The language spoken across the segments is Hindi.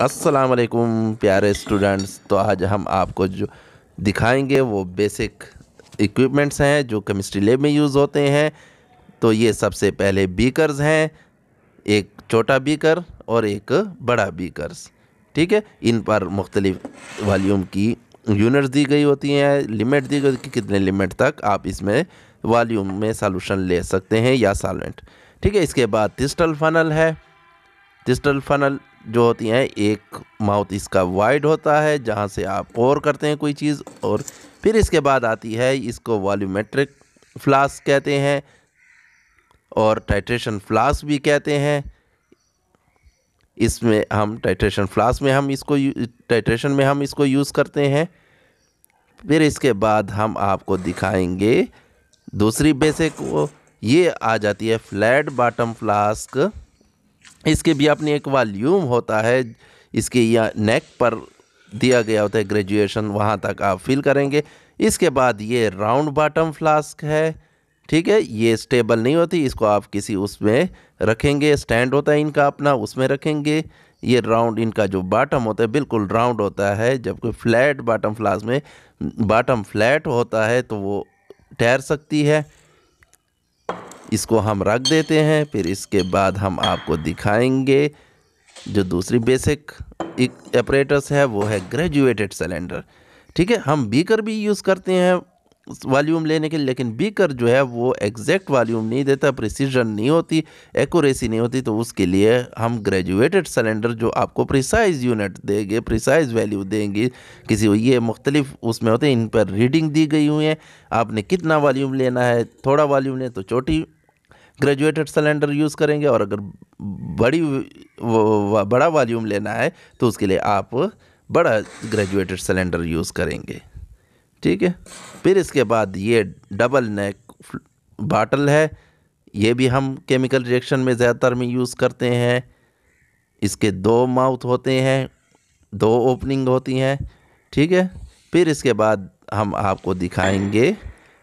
अस्सलाम वालेकुम प्यारे स्टूडेंट्स। तो आज हम आपको जो दिखाएँगे, वो बेसिक इक्विपमेंट्स हैं, जो केमिस्ट्री लैब में यूज़ होते हैं। तो ये सबसे पहले बीकर्स हैं, एक छोटा बीकर और एक बड़ा बीकर्स ठीक है? इन पर मुख्तलिफ़ वॉल्यूम की यूनिट्स दी गई होती हैं लिमिट दी गई कि कितने लिमिट तक आप इसमें वॉल्यूम में सॉल्यूशन ले सकते हैं या सॉल्वेंट ठीक है? इसके बाद थिस्टल फनल है। थिस्टल फनल जो होती हैं, एक माउथ इसका वाइड होता है, जहाँ से आप पोर करते हैं कोई चीज़ और फिर इसके बाद आती है इसको वॉल्यूमेट्रिक फ्लास्क कहते हैं और टाइट्रेशन फ्लास्क भी कहते हैं। इसमें हम टाइट्रेशन फ्लास्क में हम इसको टाइट्रेशन में हम इसको यूज़ करते हैं। फिर इसके बाद हम आपको दिखाएँगे दूसरी बेसिक वो, ये आ जाती है फ्लैट बॉटम फ्लास्क इसके भी अपनी एक वॉल्यूम होता है, इसके या नेक पर दिया गया होता है ग्रेजुएशन वहाँ तक आप फिल करेंगे। इसके बाद ये राउंड बॉटम फ्लास्क है, ठीक है? ये स्टेबल नहीं होती, इसको आप किसी उसमें रखेंगे स्टैंड होता है इनका अपना, उसमें रखेंगे। ये राउंड इनका जो बॉटम होता है, बिल्कुल राउंड होता है जबकि फ्लैट बॉटम फ्लास्क में बॉटम फ्लैट होता है तो वो ठहर सकती है। इसको हम रख देते हैं, फिर इसके बाद हम आपको दिखाएँगे जो दूसरी बेसिक ऑपरेटर्स है, वो है ग्रेजुएटेड सिलेंडर ठीक है, हम बीकर भी यूज़ करते हैं वॉल्यूम लेने के लिए, लेकिन बीकर जो है, वो एग्जैक्ट वॉल्यूम नहीं देता प्रिसीजन नहीं होती एक्यूरेसी नहीं होती तो उसके लिए हम ग्रेजुएटेड सिलेंडर जो आपको प्रिसाइज यूनिट देंगे प्रिसाइज वैल्यू देंगे, किसी को ये मुख्तलिफ़ उसमें होते हैं, इन पर रीडिंग दी गई हुई है। आपने कितना वॉल्यूम लेना है, थोड़ा वॉल्यूम लें तो छोटी ग्रेजुएटेड सिलेंडर यूज़ करेंगे और अगर बड़ी बड़ा वॉल्यूम लेना है तो उसके लिए आप बड़ा ग्रेजुएटेड सिलेंडर यूज़ करेंगे। ठीक है? फिर इसके बाद ये डबल नेक बाटल है। ये भी हम केमिकल रिएक्शन में ज़्यादातर में यूज़ करते हैं। इसके दो माउथ होते हैं, दो ओपनिंग होती हैं। ठीक है? फिर इसके बाद हम आपको दिखाएँगे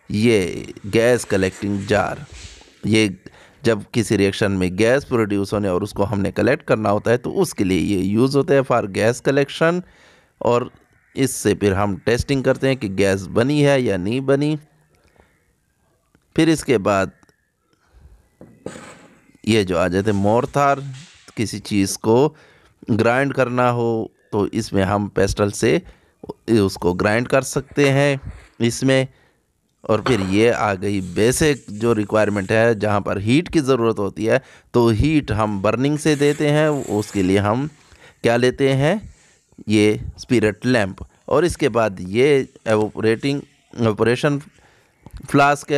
ये गैस कलेक्टिंग जार। ये जब किसी रिएक्शन में गैस प्रोड्यूस होने और उसको हमने कलेक्ट करना होता है तो उसके लिए ये यूज़ होता है फॉर गैस कलेक्शन और इससे फिर हम टेस्टिंग करते हैं कि गैस बनी है या नहीं बनी। फिर इसके बाद ये जो आ जाते मोरथार किसी चीज़ को ग्राइंड करना हो तो इसमें हम पेस्टल से उसको ग्राइंड कर सकते हैं। इसमें और फिर ये आ गई बेसिक जो रिक्वायरमेंट है, जहाँ पर हीट की ज़रूरत होती है तो हीट हम बर्निंग से देते हैं, उसके लिए हम क्या लेते हैं? ये स्पिरिट लैंप और इसके बाद ये evaporating operation flask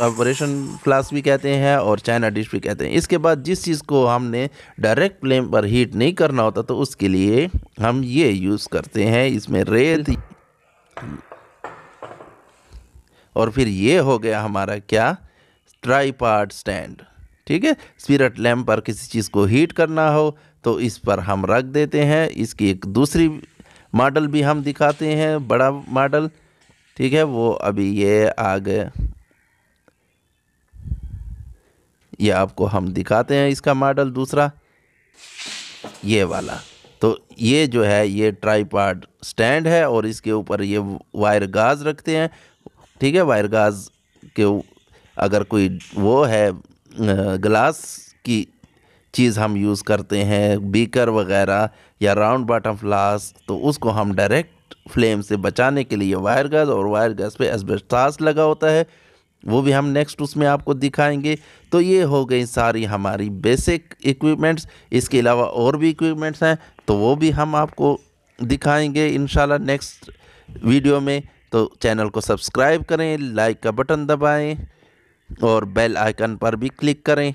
operation flask भी कहते हैं और चाइना डिश भी कहते हैं। इसके बाद जिस चीज़ को हमने डायरेक्ट फ्लेम पर हीट नहीं करना होता तो उसके लिए हम ये यूज़ करते हैं, इसमें रेत और फिर ये हो गया हमारा क्या? Tripod stand. ठीक है? स्पिरिट लैम्प पर किसी चीज़ को हीट करना हो तो इस पर हम रख देते हैं। इसकी एक दूसरी मॉडल भी हम दिखाते हैं, बड़ा मॉडल। ठीक है? वो अभी ये आ गए ये आपको हम दिखाते हैं इसका मॉडल दूसरा। ये वाला। तो ये जो है, ये ट्राईपार्ड स्टैंड है और इसके ऊपर ये वायर गाज रखते हैं। ठीक है, वायर गाज के अगर कोई वो है ग्लास की चीज़ हम यूज़ करते हैं, बीकर वगैरह या राउंड बॉटम फ्लास तो उसको हम डायरेक्ट फ्लेम से बचाने के लिए वायर गैस और वायर गैस पे एसबेस्टास लगा होता है। वो भी हम नेक्स्ट उसमें आपको दिखाएँगे। तो ये हो गई सारी हमारी बेसिक इक्विपमेंट्स। इसके अलावा और भी इक्विपमेंट्स हैं तो वो भी हम आपको दिखाएँगे इन नेक्स्ट वीडियो में। तो चैनल को सब्सक्राइब करें, लाइक का बटन दबाएँ और बेल आइकन पर भी क्लिक करें।